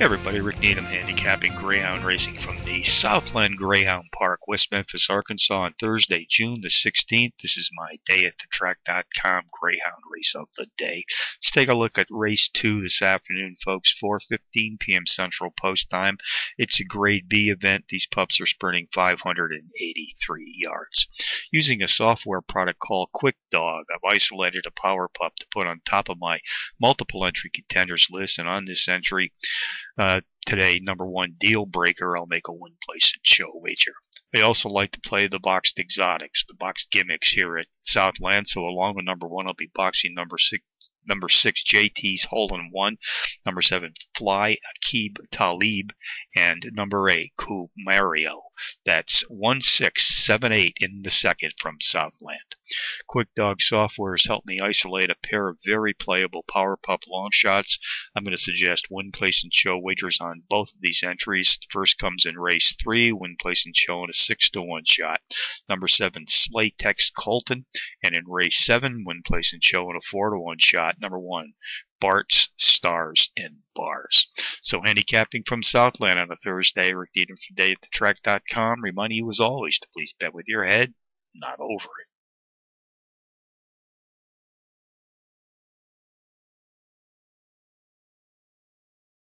Hey everybody, Rick Needham handicapping Greyhound racing from the Southland Greyhound Park, West Memphis, Arkansas on Thursday, June the 16th. This is my day at the track.com Greyhound race of the day. Let's take a look at race 2 this afternoon, folks, 4.15 p.m. Central Post Time. It's a grade B event. These pups are sprinting 583 yards. Using a software product called Quick Dog, I've isolated a power pup to put on top of my multiple entry contenders list, and on this entry, uh, today, number one deal breaker, I'll make a one place and show wager. I also like to play the boxed exotics, the boxed gimmicks here at Southland. So along with number one, I'll be boxing number six, number six JT's hole in one, number seven Fly Akib Talib, and number eight Coup Mario. That's one six seven eight in the second from Southland. Quick Dog Software has helped me isolate a pair of very playable Power Pup long shots. I'm going to suggest win, place, and show wagers on both of these entries. First comes in race three, win, place, and show in a six to one shot. Number seven Slatex Colton, and in race seven, win, place, and show in a four to one shot. Number one Bart's Stars and Bars. So handicapping from Southland on a Thursday, Rick Needham from Day at the Track.com. Remind you as always to please bet with your head, not over it.